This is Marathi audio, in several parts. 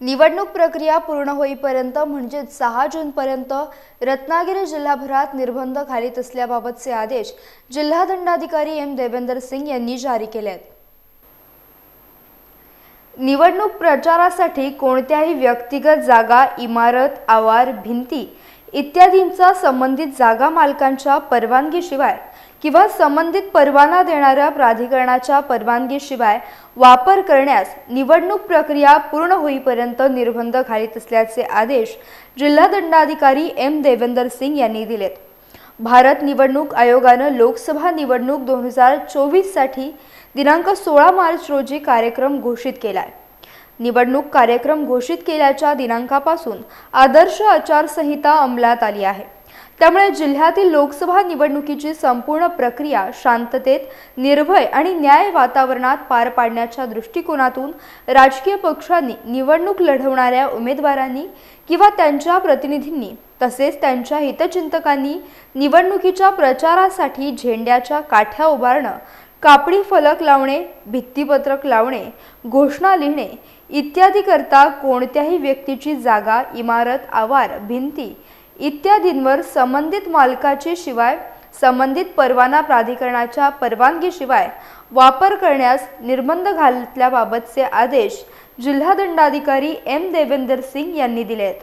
निवडणूक प्रक्रिया पूर्ण होईपर्यंत म्हणजेच सहा जूनपर्यंत रत्नागिरी जिल्हाभरात निर्बंध घालीत असल्याबाबतचे आदेश जिल्हा दंडाधिकारी एम देवेंदर सिंग यांनी जारी केले आहेत निवडणूक प्रचारासाठी कोणत्याही व्यक्तिगत जागा इमारत आवार भिंती इत्यादींचा संबंधित जागा मालकांच्या परवानगीशिवाय किंवा संबंधित परवाना देणाऱ्या प्राधिकरणाच्या परवानगीशिवाय वापर करण्यास निवडणूक प्रक्रिया पूर्ण होईपर्यंत निर्बंध घालीत असल्याचे आदेश जिल्हा दंडाधिकारी एम देवेंदर सिंग यांनी दिलेत. भारत निवडणूक आयोगानं लोकसभा निवडणूक दोन हजार चोवीससाठी दिनांक सोळा मार्च रोजी कार्यक्रम घोषित केलाय. निवडणूक कार्यक्रम घोषित केल्याच्या दिनांकापासून आदर्श आचारसंहिता अंमलात आली आहे. त्यामुळे जिल्ह्यातील लोकसभा निवडणुकीची संपूर्ण प्रक्रिया शांततेत निर्भय आणि न्याय वातावरणात पार पाडण्याच्या दृष्टिकोनातून राजकीय पक्षांनी निवडणूक लढवणाऱ्या उमेदवारांनी किंवा त्यांच्या प्रतिनिधींनी तसेच त्यांच्या हितचिंतकांनी निवडणुकीच्या प्रचारासाठी झेंड्याच्या काठ्या उभारणं कापडी फलक लावणे भित्तीपत्रक लावणे घोषणा लिहिणे इत्यादी करता कोणत्याही व्यक्तीची जागा इमारत आवार भिंती इत्यादींवर संबंधित मालकाची शिवाय संबंधित परवाना प्राधिकरणाच्या परवानगीशिवाय वापर करण्यास निर्बंध घातल्याबाबतचे आदेश जिल्हा दंडाधिकारी एम देवेंदर सिंग यांनी दिले आहेत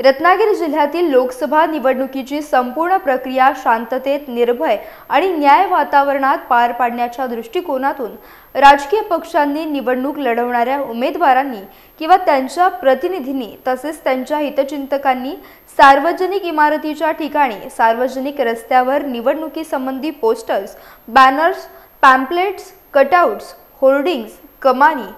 रत्नागिरी जिल्ह्यातील लोकसभा निवडणुकीची संपूर्ण प्रक्रिया शांततेत निर्भय आणि न्याय वातावरणात पार पाडण्याच्या दृष्टिकोनातून राजकीय पक्षांनी निवडणूक लढवणाऱ्या उमेदवारांनी किंवा त्यांच्या प्रतिनिधींनी तसेच त्यांच्या हितचिंतकांनी सार्वजनिक इमारतीच्या ठिकाणी सार्वजनिक रस्त्यावर निवडणुकीसंबंधी posters banners pamphlets cutouts hoardings कमानी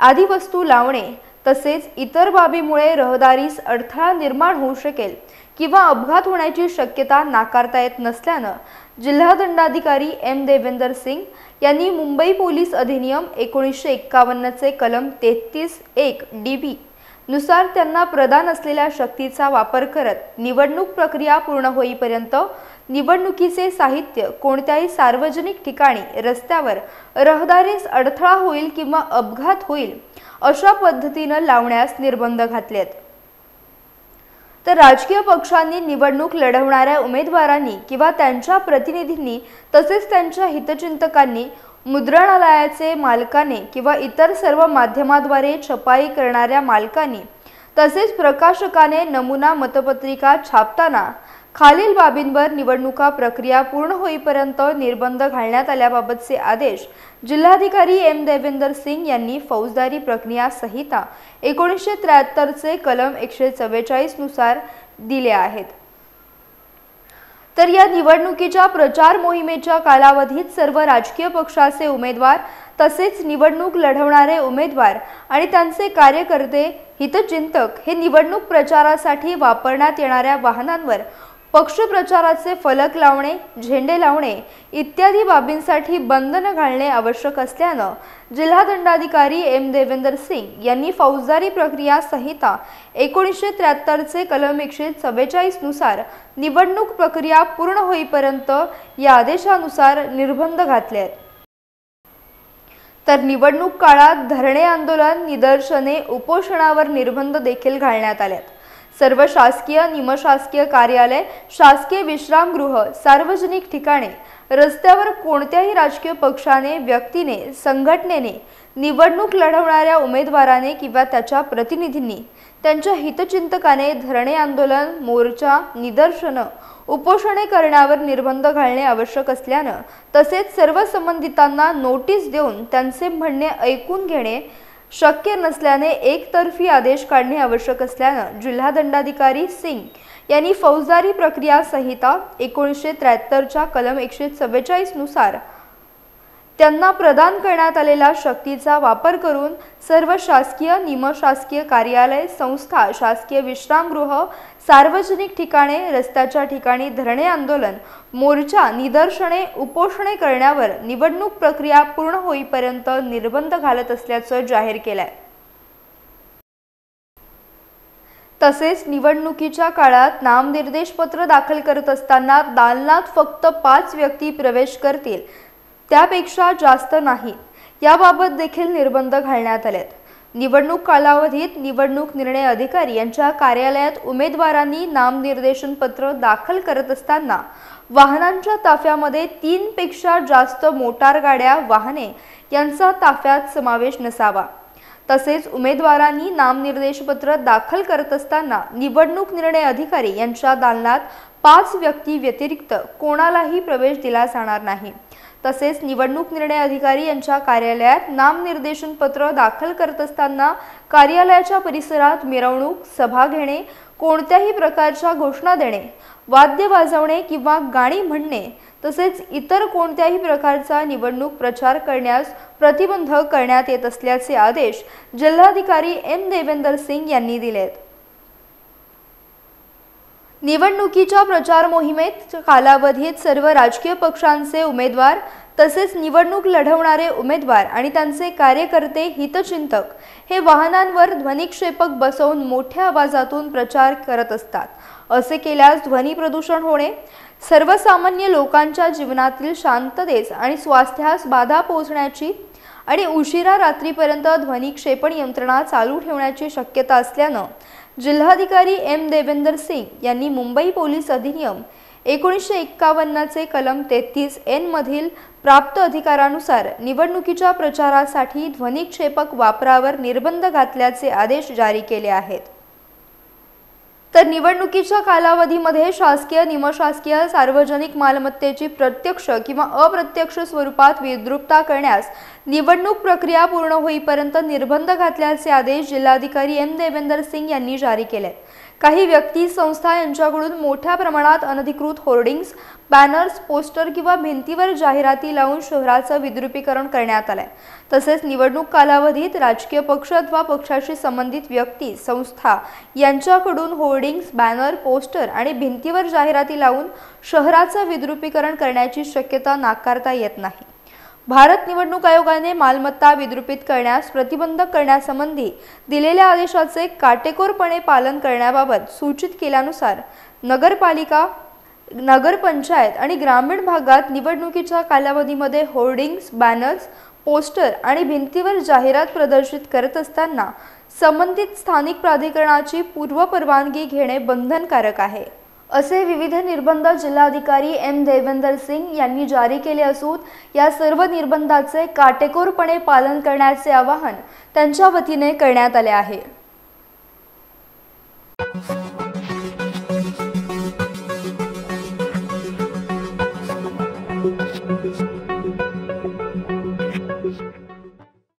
आदी वस्तू लावणे तसेच इतर बाबीमुळे रहदारीस अडथळा निर्माण होऊ शकेल किंवा अपघात होण्याची शक्यता नाकारता येत नसल्यानं जिल्हा दंडाधिकारी एम देवेंदर सिंग यांनी मुंबई पोलीस अधिनियम एकोणीसशे एक्कावन्नचे कलम तेहतीस एक डी बी नुसार त्यांना प्रदान असलेल्या शक्तीचा वापर करत निवडणूक प्रक्रिया पूर्ण होईपर्यंत निवडणुकीचे साहित्य कोणत्याही सार्वजनिक ठिकाणी रस्त्यावर रहदारीस अडथळा होईल किंवा अपघात होईल अशा पद्धतीनं लावण्यास निर्बंध घातलेत. तर राजकीय पक्षांनी निवडणूक लढवणाऱ्या उमेदवारांनी किंवा त्यांच्या प्रतिनिधींनी तसेच त्यांच्या हितचिंतकांनी मुद्रणालयाचे मालकाने किंवा इतर सर्व माध्यमाद्वारे छपाई करणाऱ्या मालकांनी तसेच प्रकाशकाने नमुना मतपत्रिका छापताना खालील बाबींवर निवडणुका प्रक्रिया पूर्ण होईपर्यंत निर्बंध घालण्यात आल्याबाबतचे आदेश जिल्हाधिकारी एम देवेंदर सिंग यांनी फौजदारी प्रक्रिया संहिता एकोणीसशे त्र्याहत्तरचे कलम एकशे चव्वेचाळीसनुसार दिले आहेत. तर या निवडणुकीच्या प्रचार मोहिमेच्या कालावधीत सर्व राजकीय पक्षाचे उमेदवार तसेच निवडणूक लढवणारे उमेदवार आणि त्यांचे कार्यकर्ते हितचिंतक हे निवडणूक प्रचारासाठी वापरण्यात येणाऱ्या वाहनांवर पक्ष प्रचाराचे फलक लावणे झेंडे लावणे इत्यादी बाबींसाठी बंधन घालणे आवश्यक असल्यानं जिल्हादंडाधिकारी एम देवेंदर सिंग यांनी फौजदारी प्रक्रिया संहिता एकोणीसशे त्र्याहत्तरचे कलम एकशे चव्वेचाळीसनुसार निवडणूक प्रक्रिया पूर्ण होईपर्यंत या आदेशानुसार निर्बंध घातले आहेत. तर निवडणूक काळात धरणे आंदोलन निदर्शने उपोषणावर निर्बंध देखील घालण्यात आले आहेत सर्व शासकीय निमशासकीय कार्यालय शासकीय विश्रामगृह सार्वजनिक ठिकाणे रस्त्यावर कोणत्याही राजकीय पक्षाने व्यक्तीने संघटनेने निवडणूक लढवणाऱ्या उमेदवाराने किंवा त्याच्या प्रतिनिधींनी त्यांच्या हितचिंतकाने धरणे आंदोलन मोर्चा निदर्शनं उपोषणे करण्यावर निर्बंध घालणे आवश्यक असल्यानं तसेच सर्व संबंधितांना नोटीस देऊन त्यांचे म्हणणे ऐकून घेणे शक्य नसल्याने एकतर्फी आदेश काढणे आवश्यक असल्यानं जिल्हा दंडाधिकारी सिंग यांनी फौजदारी प्रक्रिया संहिता एकोणीसशे त्र्याहत्तरच्या कलम एकशे चव्वेचाळीसनुसार नुसार त्यांना प्रदान करण्यात आलेल्या शक्तीचा वापर करून सर्व शासकीय निमशासकीय कार्यालय संस्था शासकीय विश्रामगृह सार्वजनिक ठिकाणे रस्त्याच्या ठिकाणी धरणे आंदोलन मोर्चा निदर्शने उपोषणे करण्यावर निवडणूक प्रक्रिया पूर्ण होईपर्यंत निर्बंध घालत असल्याचं जाहीर केलंय. तसेच निवडणुकीच्या काळात नामनिर्देशपत्र दाखल करत असताना दालनात फक्त पाच व्यक्ती प्रवेश करतील त्यापेक्षा जास्त नाही. याबाबत देखील निर्बंध घालण्यात आलेत. निवडणूक कालावधीत निवडणूक निर्णय अधिकारी यांच्या कार्यालयात उमेदवारांनी नामनिर्देशन पत्र दाखल करत असताना वाहनांच्या ताफ्यामध्ये तीनपेक्षा जास्त मोटार गाड्या वाहने यांचा ताफ्यात समावेश नसावा. तसेच उमेदवारांनी नामनिर्देशपत्र दाखल करत असताना निवडणूक निर्णय अधिकारी यांच्या दालनात पाच व्यक्ती व्यतिरिक्त कोणालाही प्रवेश दिला जाणार नाही. तसेच निवडणूक निर्णय अधिकारी यांच्या कार्यालयात नामनिर्देशन पत्र दाखल करत असताना कार्यालयाच्या परिसरात मिरवणूक सभा घेणे कोणत्याही प्रकारच्या घोषणा देणे वाद्य वाजवणे किंवा गाणी म्हणणे तसेच इतर कोणत्याही प्रकारचा निवडणूक प्रचार करण्यास प्रतिबंध करण्यात येत असल्याचे आदेश जिल्हाधिकारी एम देवेंदर सिंग यांनी दिलेत. निवडणुकीच्या प्रचार मोहिमेत कालावधीत सर्व राजकीय पक्षांचे उमेदवार तसेच निवडणूक लढवणारे उमेदवार आणि त्यांचे कार्यकर्ते हितचिंतक हे वाहनांवर ध्वनिक्षेपक बसवून मोठ्या आवाजातून प्रचार करत असतात. असे केल्यास ध्वनी प्रदूषण होणे सर्वसामान्य लोकांच्या जीवनातील शांततेस आणि स्वास्थ्यास बाधा पोहोचण्याची आणि उशिरा रात्रीपर्यंत ध्वनिक्षेपण यंत्रणा चालू ठेवण्याची शक्यता असल्यानं जिल्हाधिकारी एम देवेंदर सिंग यांनी मुंबई पोलीस अधिनियम एकोणीसशे एक्कावन्नचे कलम तेहतीस एनमधील प्राप्त अधिकारानुसार निवडणुकीच्या प्रचारासाठी ध्वनिक्षेपक वापरावर निर्बंध घातल्याचे आदेश जारी केले आहेत. तर निवडणुकीच्या कालावधीमध्ये शासकीय निमशासकीय सार्वजनिक मालमत्तेची प्रत्यक्ष किंवा अप्रत्यक्ष स्वरूपात विद्रुपता करण्यास निवडणूक प्रक्रिया पूर्ण होईपर्यंत निर्बंध घातल्याचे आदेश जिल्हाधिकारी एम देवेंदर सिंग यांनी जारी केले आहेत काही व्यक्ती संस्था यांच्याकडून मोठ्या प्रमाणात अनधिकृत होर्डिंग्स बॅनर्स पोस्टर किंवा भिंतीवर जाहिराती लावून शहराचं विद्रुपीकरण करण्यात आलंय. तसेच निवडणूक कालावधीत राजकीय पक्ष अथवा पक्षाशी संबंधित व्यक्ती संस्था यांच्याकडून होर्डिंग्स बॅनर पोस्टर आणि भिंतीवर जाहिराती लावून शहराचं विद्रुपीकरण करण्याची शक्यता नाकारता येत नाही. भारत निवडणूक आयोगाने मालमत्ता विद्रुपित करण्यास प्रतिबंध करण्यासंबंधी दिलेल्या आदेशाचे काटेकोरपणे पालन करण्याबाबत सूचित केल्यानुसार नगरपालिका नगरपंचायत आणि ग्रामीण भागात निवडणुकीच्या कालावधीमध्ये होर्डिंग्स बॅनर्स पोस्टर आणि भिंतीवर जाहिरात प्रदर्शित करत असताना संबंधित स्थानिक प्राधिकरणाची पूर्वपरवानगी घेणे बंधनकारक आहे. असे विविध निर्बंध जिल्हाधिकारी एम देवेंदर सिंग यांनी जारी केले असून या सर्व निर्बंधाचे काटेकोरपणे पालन करण्याचे आवाहन त्यांच्या वतीने करण्यात आले आहे.